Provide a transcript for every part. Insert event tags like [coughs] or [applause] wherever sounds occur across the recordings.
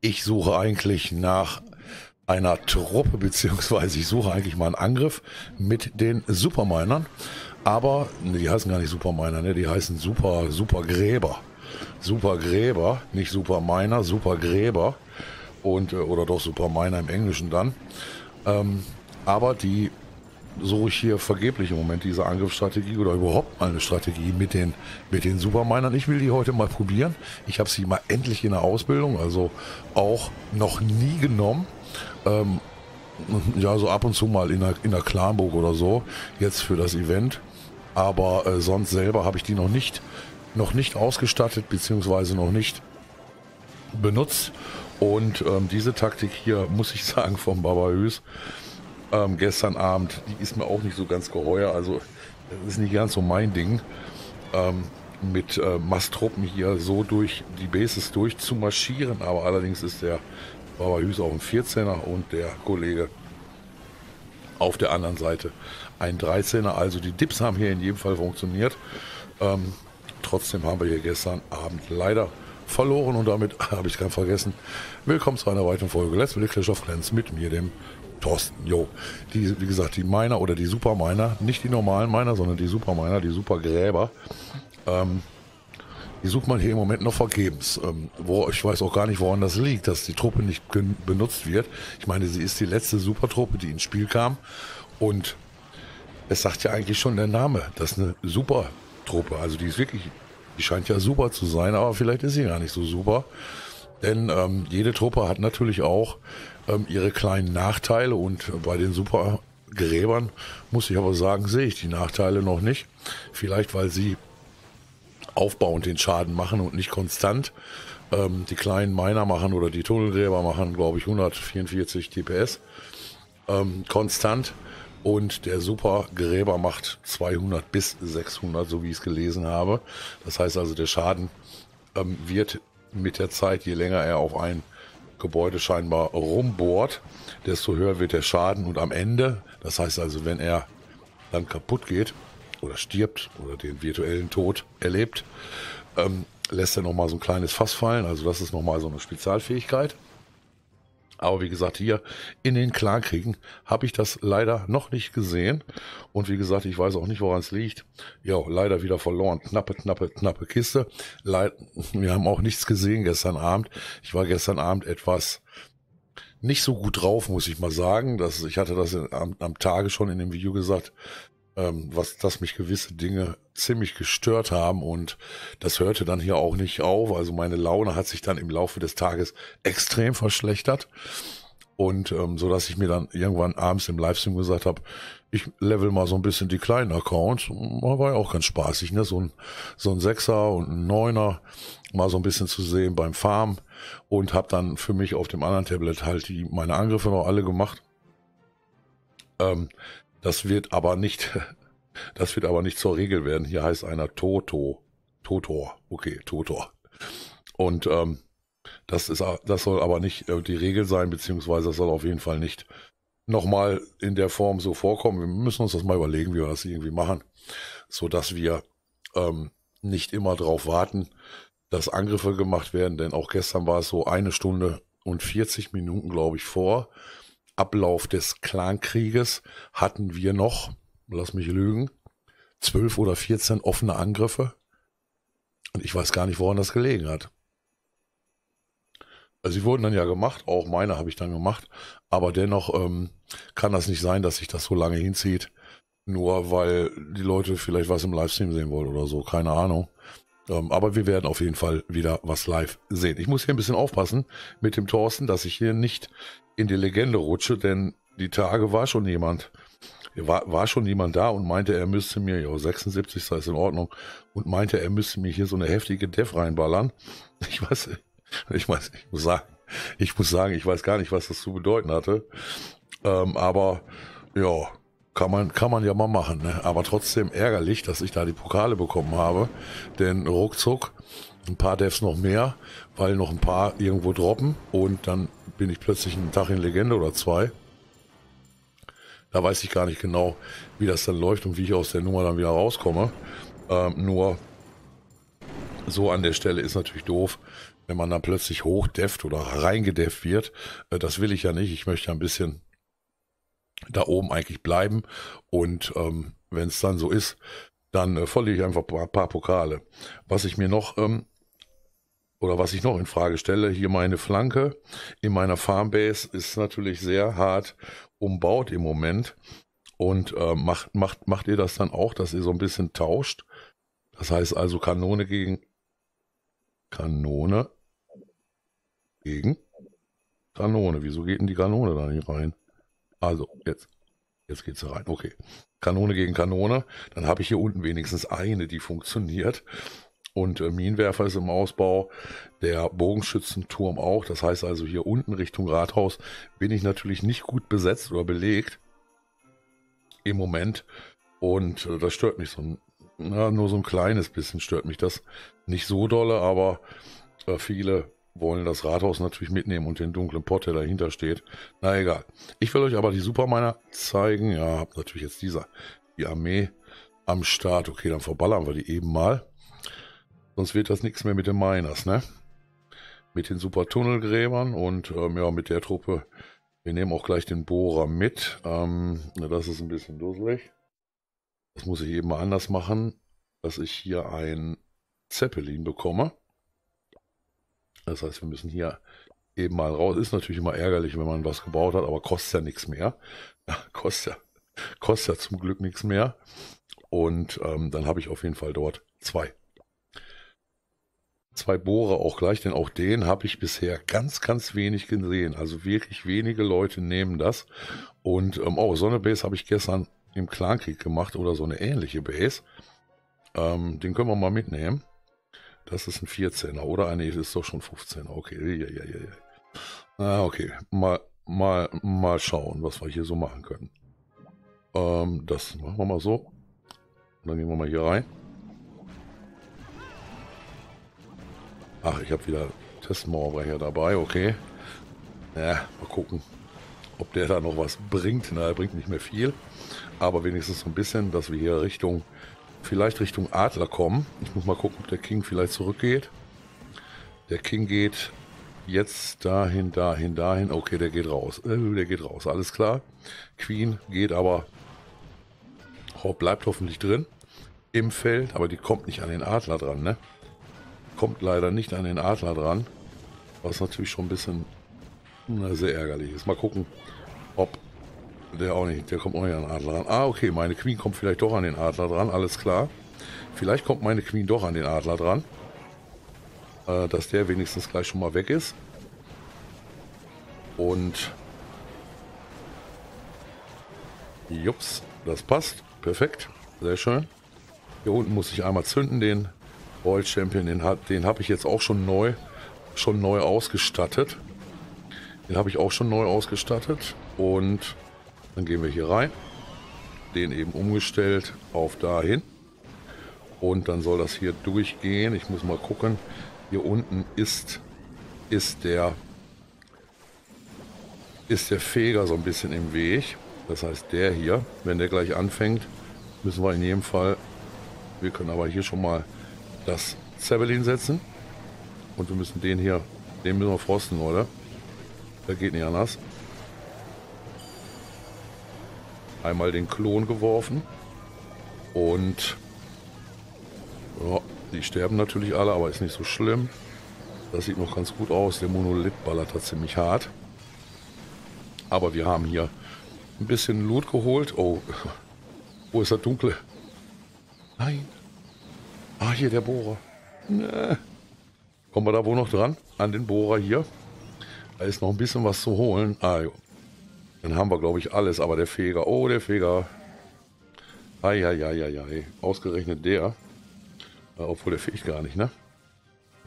ich suche eigentlich nach einer Truppe, beziehungsweise ich suche eigentlich mal einen Angriff mit den Superminern. Aber, ne, die heißen gar nicht Superminer, ne? die heißen Super, Supergräber. Supergräber, nicht Superminer, Supergräber. Und, äh, oder doch Superminer im Englischen dann. Ähm, aber die suche ich hier vergeblich im Moment diese Angriffsstrategie oder überhaupt mal eine Strategie mit den, mit den Superminern. Ich will die heute mal probieren. Ich habe sie mal endlich in der Ausbildung, also auch noch nie genommen. Ähm, ja, so ab und zu mal in der, in der Clanburg oder so, jetzt für das Event. Aber äh, sonst selber habe ich die noch nicht, noch nicht ausgestattet, beziehungsweise noch nicht benutzt. Und ähm, diese Taktik hier, muss ich [laughs] sagen, vom Baba ähm, gestern Abend, die ist mir auch nicht so ganz geheuer. Also, das ist nicht ganz so mein Ding. Ähm, mit äh, Masttruppen hier so durch die Bases durchzumarschieren. Aber allerdings ist der Baba Hüs auch ein 14er und der Kollege auf der anderen Seite ein 13er. Also die Dips haben hier in jedem Fall funktioniert. Ähm, trotzdem haben wir hier gestern Abend leider verloren und damit [laughs] habe ich ganz vergessen. Willkommen zu einer weiteren Folge Let's Play Clash of Clans mit mir, dem Thorsten. Jo, die, wie gesagt, die Miner oder die Superminer, nicht die normalen Miner, sondern die Superminer, die Supergräber. Ähm, die sucht man hier im Moment noch vergebens. Ähm, wo, ich weiß auch gar nicht, woran das liegt, dass die Truppe nicht benutzt wird. Ich meine, sie ist die letzte Supertruppe, die ins Spiel kam. Und es sagt ja eigentlich schon der Name, das ist eine Supertruppe. Also die ist wirklich, die scheint ja super zu sein, aber vielleicht ist sie gar nicht so super. Denn ähm, jede Truppe hat natürlich auch ähm, ihre kleinen Nachteile und bei den Supergräbern muss ich aber sagen, sehe ich die Nachteile noch nicht. Vielleicht weil sie aufbauend den Schaden machen und nicht konstant. Ähm, die kleinen Miner machen oder die Tunnelgräber machen, glaube ich, 144 TPS ähm, konstant. Und der Supergräber macht 200 bis 600, so wie ich es gelesen habe. Das heißt also, der Schaden ähm, wird mit der Zeit, je länger er auf ein Gebäude scheinbar rumbohrt, desto höher wird der Schaden. Und am Ende, das heißt also, wenn er dann kaputt geht, oder stirbt oder den virtuellen Tod erlebt, ähm, lässt er nochmal so ein kleines Fass fallen. Also das ist nochmal so eine Spezialfähigkeit. Aber wie gesagt, hier in den Klankriegen habe ich das leider noch nicht gesehen. Und wie gesagt, ich weiß auch nicht, woran es liegt. Ja, leider wieder verloren. Knappe, knappe, knappe Kiste. Leid Wir haben auch nichts gesehen gestern Abend. Ich war gestern Abend etwas nicht so gut drauf, muss ich mal sagen. Das, ich hatte das am, am Tage schon in dem Video gesagt ähm, was, dass mich gewisse Dinge ziemlich gestört haben und das hörte dann hier auch nicht auf. Also meine Laune hat sich dann im Laufe des Tages extrem verschlechtert und ähm, so dass ich mir dann irgendwann abends im Livestream gesagt habe, ich level mal so ein bisschen die kleinen Accounts. War ja auch ganz spaßig, ne? So ein, so ein Sechser und ein Neuner mal so ein bisschen zu sehen beim Farm und habe dann für mich auf dem anderen Tablet halt die meine Angriffe noch alle gemacht. Ähm, das wird aber nicht, [laughs] das wird aber nicht zur Regel werden. Hier heißt einer Toto. Totor. Okay, Totor. Und ähm, das ist, das soll aber nicht äh, die Regel sein, beziehungsweise das soll auf jeden Fall nicht nochmal in der Form so vorkommen. Wir müssen uns das mal überlegen, wie wir das irgendwie machen, so dass wir ähm, nicht immer darauf warten, dass Angriffe gemacht werden, denn auch gestern war es so eine Stunde und 40 Minuten, glaube ich, vor Ablauf des Clankrieges hatten wir noch, lass mich lügen, zwölf oder vierzehn offene Angriffe. Und ich weiß gar nicht, woran das gelegen hat. Also sie wurden dann ja gemacht, auch meine habe ich dann gemacht, aber dennoch ähm, kann das nicht sein, dass sich das so lange hinzieht, nur weil die Leute vielleicht was im Livestream sehen wollen oder so, keine Ahnung. Ähm, aber wir werden auf jeden Fall wieder was live sehen. Ich muss hier ein bisschen aufpassen mit dem Thorsten, dass ich hier nicht in die Legende rutsche, denn die Tage war schon jemand, war, war schon jemand da und meinte, er müsste mir, ja, 76 ist in Ordnung, und meinte, er müsste mir hier so eine heftige Def reinballern. [laughs] Ich weiß, ich weiß, ich muss sagen, ich muss sagen, ich weiß gar nicht, was das zu bedeuten hatte. Ähm, aber ja, kann man, kann man ja mal machen. Ne? Aber trotzdem ärgerlich, dass ich da die Pokale bekommen habe. Denn ruckzuck ein paar Devs noch mehr, weil noch ein paar irgendwo droppen und dann bin ich plötzlich einen Tag in Legende oder zwei. Da weiß ich gar nicht genau, wie das dann läuft und wie ich aus der Nummer dann wieder rauskomme. Ähm, nur so an der Stelle ist natürlich doof, wenn man dann plötzlich hochdefft oder reingedefft wird. Äh, das will ich ja nicht. Ich möchte ja ein bisschen da oben eigentlich bleiben. Und ähm, wenn es dann so ist, dann äh, verliere ich einfach ein paar, paar, Pokale. Was ich mir noch ähm, oder was ich noch in Frage stelle, hier meine Flanke in meiner Farmbase ist natürlich sehr hart umbaut im Moment. Und äh, macht, macht, macht ihr das dann auch, dass ihr so ein bisschen tauscht? Das heißt also Kanone gegen Kanone gegen Kanone. Wieso geht denn die Kanone da nicht rein? Also, jetzt. Jetzt geht sie rein. Okay. Kanone gegen Kanone. Dann habe ich hier unten wenigstens eine, die funktioniert. Und äh, Minenwerfer ist im Ausbau. Der Bogenschützenturm auch. Das heißt also hier unten Richtung Rathaus bin ich natürlich nicht gut besetzt oder belegt. Im Moment. Und äh, das stört mich so ein, na, nur so ein kleines bisschen stört mich das. Nicht so dolle, aber äh, viele wollen das Rathaus natürlich mitnehmen und den dunklen Pott, der dahinter steht. Na egal. Ich will euch aber die Superminer zeigen. Ja, hab natürlich jetzt dieser, die Armee am Start. Okay, dann verballern wir die eben mal. Sonst wird das nichts mehr mit den Miners, ne? Mit den Supertunnelgräbern und ähm, ja, mit der Truppe. Wir nehmen auch gleich den Bohrer mit. Ähm, das ist ein bisschen dusselig. Das muss ich eben mal anders machen, dass ich hier ein Zeppelin bekomme. Das heißt, wir müssen hier eben mal raus. Ist natürlich immer ärgerlich, wenn man was gebaut hat, aber kostet ja nichts mehr. [laughs] Kostet, ja, kostet ja zum Glück nichts mehr. Und ähm, dann habe ich auf jeden Fall dort zwei. Zwei Bohrer auch gleich, denn auch den habe ich bisher ganz, ganz wenig gesehen. Also wirklich wenige Leute nehmen das. Und ähm, oh, so eine Base habe ich gestern im Clankrieg gemacht oder so eine ähnliche Base. Ähm, den können wir mal mitnehmen. Das ist ein 14er, oder? Ah, nee, das ist doch schon 15er. Okay, ja, ja, ja. Ah, okay. Mal, mal, mal schauen, was wir hier so machen können. Ähm, das machen wir mal so. Und dann gehen wir mal hier rein. Ach, ich habe wieder Testmauerbrecher dabei, okay. Ja, mal gucken, ob der da noch was bringt. Na, er bringt nicht mehr viel. Aber wenigstens so ein bisschen, dass wir hier Richtung vielleicht Richtung Adler kommen. Ich muss mal gucken, ob der King vielleicht zurückgeht. Der King geht jetzt dahin, dahin, dahin. Okay, der geht raus. Äh, der geht raus, alles klar. Queen geht aber, bleibt hoffentlich drin im Feld, aber die kommt nicht an den Adler dran, ne? Kommt leider nicht an den Adler dran, was natürlich schon ein bisschen na, sehr ärgerlich ist. Mal gucken, ob der auch nicht, der kommt auch nicht an den Adler ran. Ah, okay, meine Queen kommt vielleicht doch an den Adler dran, alles klar. Vielleicht kommt meine Queen doch an den Adler dran. Äh, dass der wenigstens gleich schon mal weg ist. Und... Jups, das passt. Perfekt. Sehr schön. Hier unten muss ich einmal zünden, den World Champion. Den, den habe ich jetzt auch schon neu, schon neu ausgestattet. Den habe ich auch schon neu ausgestattet. Und dann gehen wir hier rein, den eben umgestellt auf dahin. Und dann soll das hier durchgehen. Ich muss mal gucken. Hier unten ist, ist der ist der Feger so ein bisschen im Weg. Das heißt, der hier, wenn der gleich anfängt, müssen wir in jedem Fall, wir können aber hier schon mal das Zeppelin setzen. Und wir müssen den hier, den müssen wir frosten, oder? Der geht nicht anders. Einmal den Klon geworfen. Und ja, die sterben natürlich alle, aber ist nicht so schlimm. Das sieht noch ganz gut aus. Der Monolith ballert da ziemlich hart. Aber wir haben hier ein bisschen Loot geholt. Oh, [laughs] wo ist der Dunkle? Nein. Ah, hier der Bohrer. Nee. Kommen wir da wohl noch dran? An den Bohrer hier. Da ist noch ein bisschen was zu holen. Ah. Dann haben wir, glaube ich, alles. Aber der Feger, oh, der Feger. Eieieiei. Ausgerechnet der. Äh, obwohl der fegt gar nicht, ne?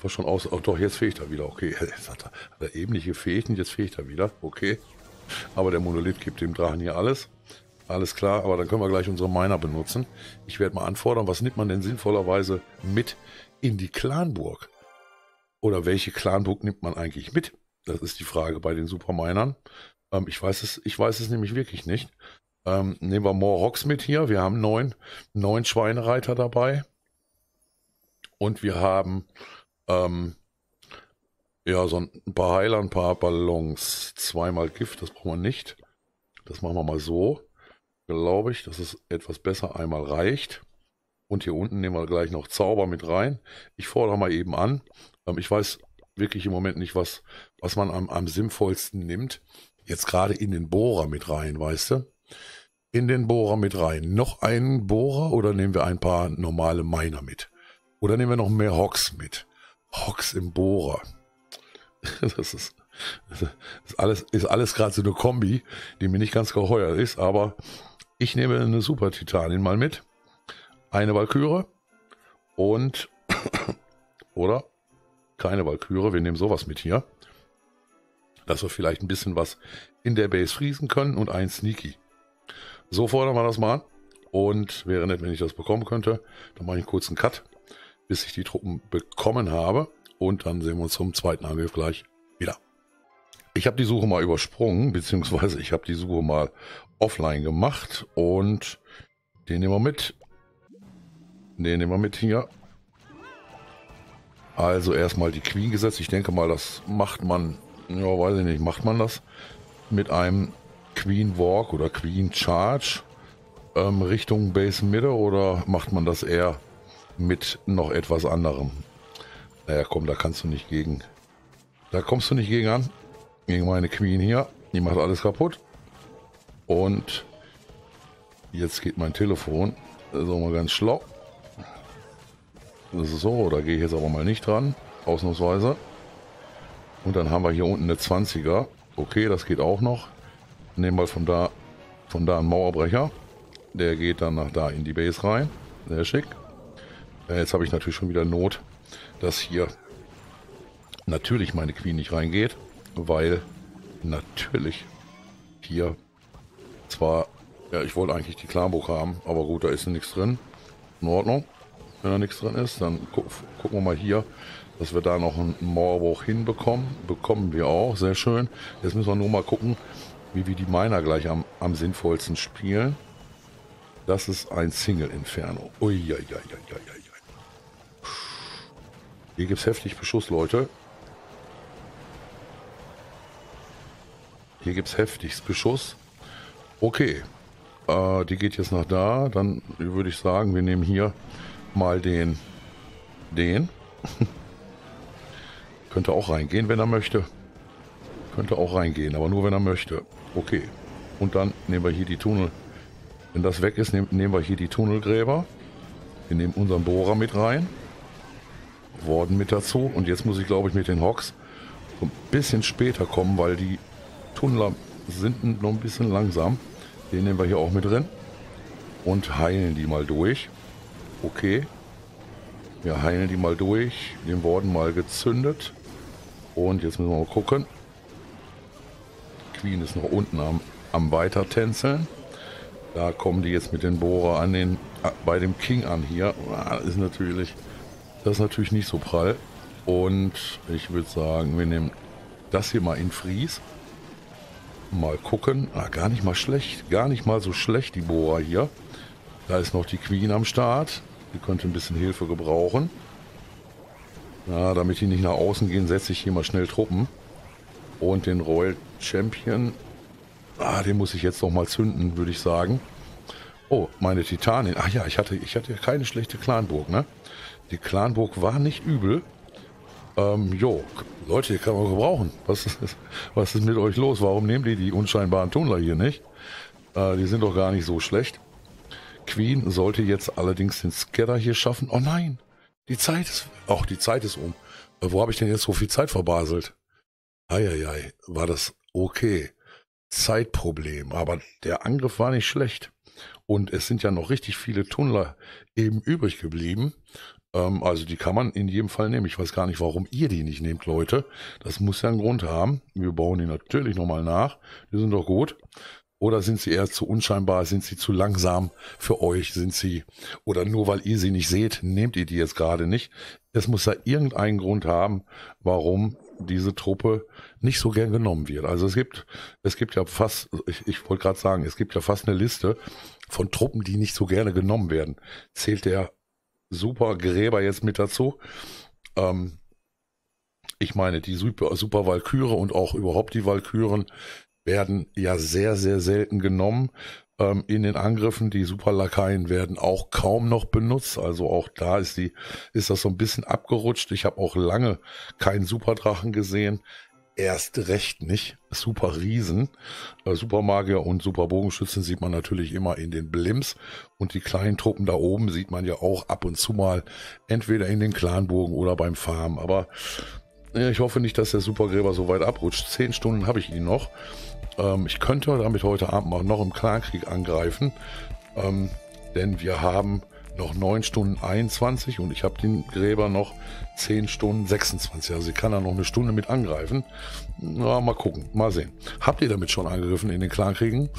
War schon aus. Oh, doch, jetzt fegt er wieder. Okay, [laughs] jetzt hat er, hat er eben nicht gefegt und jetzt fegt er wieder. Okay. Aber der Monolith gibt dem Drachen hier alles. Alles klar, aber dann können wir gleich unsere Miner benutzen. Ich werde mal anfordern, was nimmt man denn sinnvollerweise mit in die Clanburg? Oder welche Clanburg nimmt man eigentlich mit? Das ist die Frage bei den Superminern. Ähm, ich weiß es, ich weiß es nämlich wirklich nicht. Ähm, nehmen wir Rocks mit hier. Wir haben neun, neun Schweinereiter dabei. Und wir haben ähm, Ja, so ein paar Heiler, ein paar Ballons, zweimal Gift, das brauchen wir nicht. Das machen wir mal so, glaube ich, dass es etwas besser einmal reicht. Und hier unten nehmen wir gleich noch Zauber mit rein. Ich fordere mal eben an. Ähm, ich weiß wirklich im Moment nicht, was, was man am, am sinnvollsten nimmt. Jetzt gerade in den Bohrer mit rein, weißt du? In den Bohrer mit rein. Noch einen Bohrer oder nehmen wir ein paar normale Miner mit? Oder nehmen wir noch mehr Hocks mit? Hocks im Bohrer. [laughs] Das ist, das ist alles, ist alles gerade so eine Kombi, die mir nicht ganz geheuer ist, aber ich nehme eine Super Titanin mal mit. Eine Valkyre und, [coughs] oder keine Valkyre, wir nehmen sowas mit hier. Dass wir vielleicht ein bisschen was in der Base friesen können und ein Sneaky. So fordern wir das mal an. Und wäre nett, wenn ich das bekommen könnte. Dann mache ich einen kurzen Cut, bis ich die Truppen bekommen habe. Und dann sehen wir uns zum zweiten Angriff gleich wieder. Ich habe die Suche mal übersprungen, beziehungsweise ich habe die Suche mal offline gemacht. Und den nehmen wir mit. Den nehmen wir mit hier. Also erstmal die Queen gesetzt. Ich denke mal, das macht man, ja, weiß ich nicht, macht man das mit einem Queen Walk oder Queen Charge ähm, Richtung Base Mitte oder macht man das eher mit noch etwas anderem? Naja, komm, da kannst du nicht gegen. Da kommst du nicht gegen an. Gegen meine Queen hier. Die macht alles kaputt. Und jetzt geht mein Telefon. Auch mal ganz schlau. Das ist so, da gehe ich jetzt aber mal nicht dran, ausnahmsweise. Und dann haben wir hier unten eine 20er. Okay, das geht auch noch. Nehmen wir von da, von da einen Mauerbrecher. Der geht dann nach da in die Base rein. Sehr schick. Ja, jetzt habe ich natürlich schon wieder Not, dass hier natürlich meine Queen nicht reingeht, weil natürlich hier zwar, ja, ich wollte eigentlich die Clanburg haben, aber gut, da ist nichts drin. In Ordnung. Wenn da nichts drin ist, dann gu gucken wir mal hier, dass wir da noch einen Mauerbruch hinbekommen. Bekommen wir auch, sehr schön. Jetzt müssen wir nur mal gucken, wie wir die Miner gleich am, am sinnvollsten spielen. Das ist ein Single Inferno. Uiuiuiui. Hier gibt es heftig Beschuss, Leute. Hier gibt es heftigst Beschuss. Okay. Äh, die geht jetzt nach da. Dann würde ich sagen, wir nehmen hier mal den, den. [laughs] Könnte auch reingehen, wenn er möchte. Könnte auch reingehen, aber nur wenn er möchte. Okay. Und dann nehmen wir hier die Tunnel. Wenn das weg ist, nehmen, wir hier die Tunnelgräber. Wir nehmen unseren Bohrer mit rein. Worden mit dazu. Und jetzt muss ich, glaube ich, mit den Hocks ein bisschen später kommen, weil die Tunnler sind noch ein bisschen langsam. Den nehmen wir hier auch mit drin. Und heilen die mal durch. Okay. Wir heilen die mal durch. Den wurden mal gezündet. Und jetzt müssen wir mal gucken. Queen ist noch unten am, am Weitertänzeln. Da kommen die jetzt mit den Bohrer an den, bei dem King an hier. Ah, das ist natürlich, das ist natürlich nicht so prall. Und ich würde sagen, wir nehmen das hier mal in Fries. Mal gucken. Ah, gar nicht mal schlecht. Gar nicht mal so schlecht, die Bohrer hier. Da ist noch die Queen am Start. Die könnte ein bisschen Hilfe gebrauchen. Na, damit die nicht nach außen gehen, setze ich hier mal schnell Truppen. Und den Royal Champion, ah, den muss ich jetzt noch mal zünden, würde ich sagen. Oh, meine Titanin. Ach ja, ich hatte, ich hatte keine schlechte Clanburg, ne? Die Clanburg war nicht übel. Ähm, jo, Leute, kann man gebrauchen. Was ist, was ist mit euch los? Warum nehmen die die unscheinbaren Tunnler hier nicht? Äh, die sind doch gar nicht so schlecht. Queen sollte jetzt allerdings den Scatter hier schaffen. Oh nein, die Zeit ist, auch die Zeit ist um. Äh, wo habe ich denn jetzt so viel Zeit verbaselt? Eieiei, war das okay. Zeitproblem, aber der Angriff war nicht schlecht. Und es sind ja noch richtig viele Tunnler eben übrig geblieben. Ähm, also die kann man in jedem Fall nehmen. Ich weiß gar nicht, warum ihr die nicht nehmt, Leute. Das muss ja einen Grund haben. Wir bauen die natürlich nochmal nach. Die sind doch gut. Oder sind sie eher zu unscheinbar? Sind sie zu langsam für euch? Sind sie, oder nur weil ihr sie nicht seht, nehmt ihr die jetzt gerade nicht? Es muss da irgendeinen Grund haben, warum diese Truppe nicht so gern genommen wird. Also es gibt, es gibt ja fast, ich, ich wollte gerade sagen, es gibt ja fast eine Liste von Truppen, die nicht so gerne genommen werden. Zählt der Super Gräber jetzt mit dazu? Ähm, ich meine, die Super, Super und auch überhaupt die Valkyren werden ja sehr, sehr selten genommen ähm, in den Angriffen. Die Superlakaien werden auch kaum noch benutzt. Also auch da ist die, ist das so ein bisschen abgerutscht. Ich habe auch lange keinen Superdrachen gesehen. Erst recht nicht. Super Riesen. Äh, Supermagier und Superbogenschützen sieht man natürlich immer in den Blimps. Und die kleinen Truppen da oben sieht man ja auch ab und zu mal entweder in den Clanburgen oder beim Farm. Aber ich hoffe nicht, dass der Supergräber so weit abrutscht. Zehn Stunden habe ich ihn noch. Ähm, ich könnte damit heute Abend mal noch im Clankrieg angreifen. Ähm, denn wir haben noch 9 Stunden 21 und ich habe den Gräber noch 10 Stunden 26. Also ich kann da noch eine Stunde mit angreifen. Na, mal gucken, mal sehen. Habt ihr damit schon angegriffen in den Clankriegen?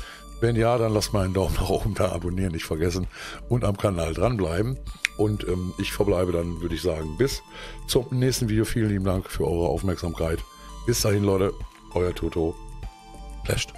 Wenn ja, dann lasst mal einen Daumen nach oben da, abonnieren nicht vergessen und am Kanal dranbleiben. Und ähm, ich verbleibe dann, würde ich sagen, bis zum nächsten Video. Vielen lieben Dank für eure Aufmerksamkeit. Bis dahin, Leute, euer Toto. Flasht.